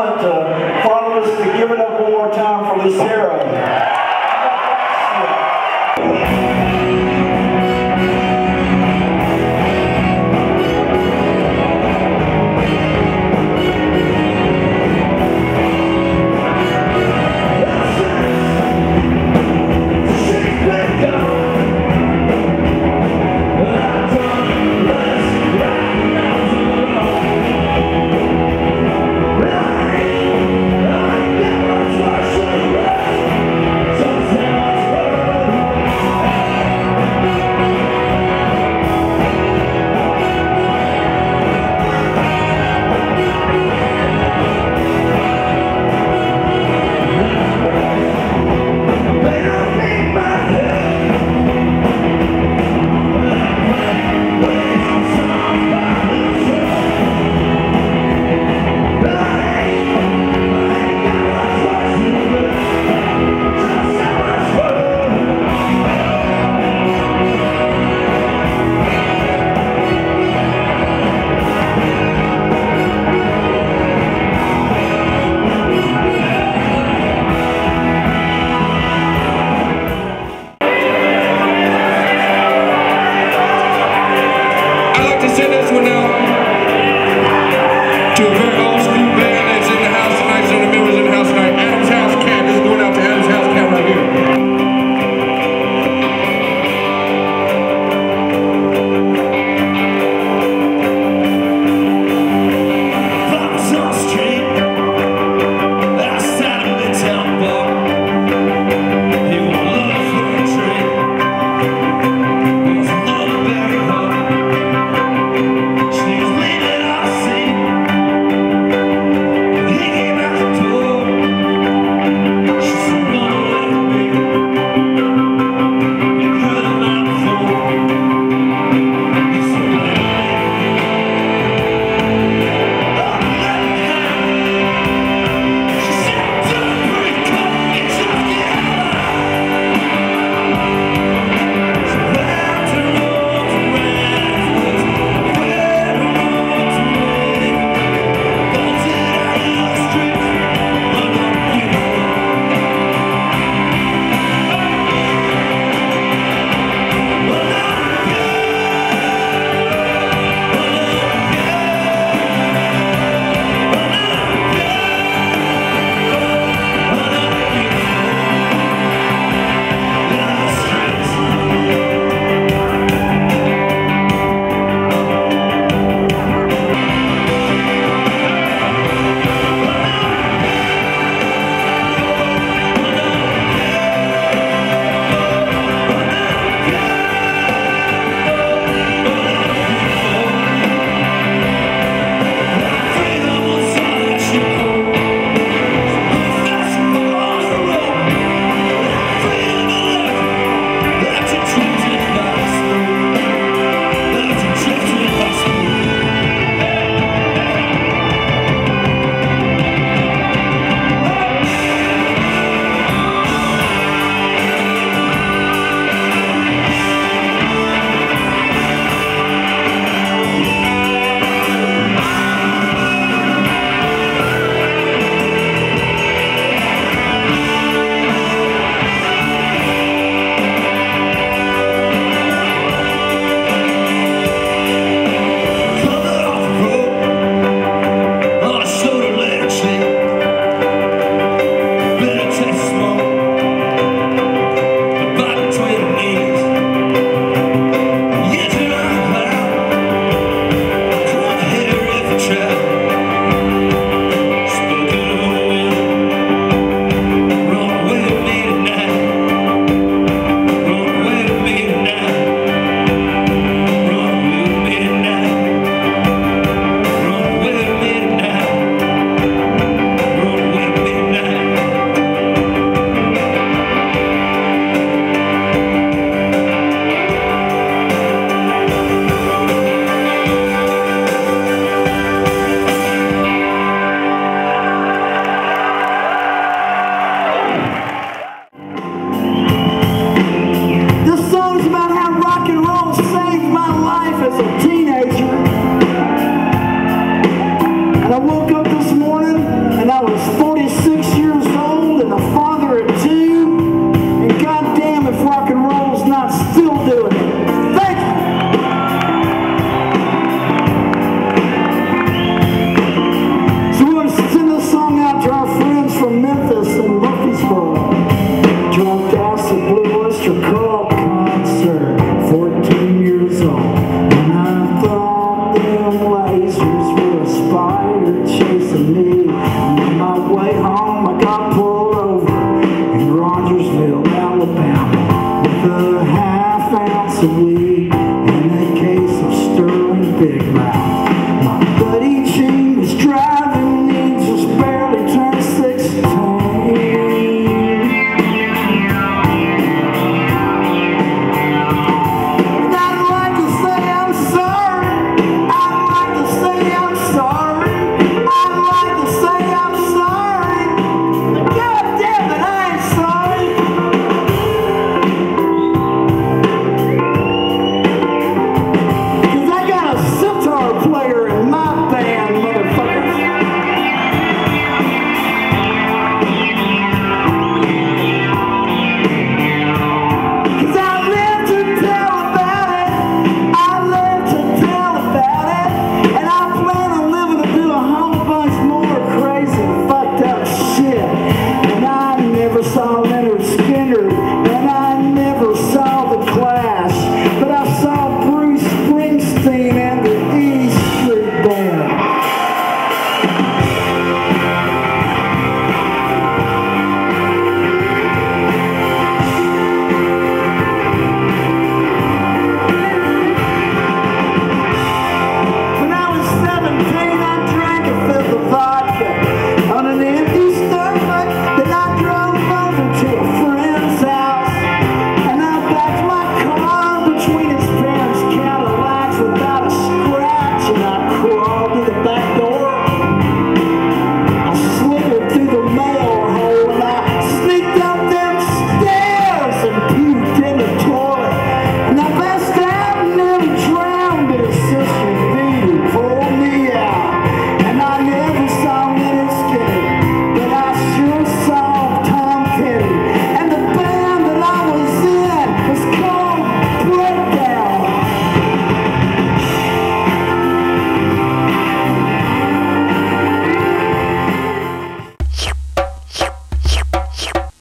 Want to follow us to give it up one more time for Lucero. morning, and I was 46 years old, and a Senhor. song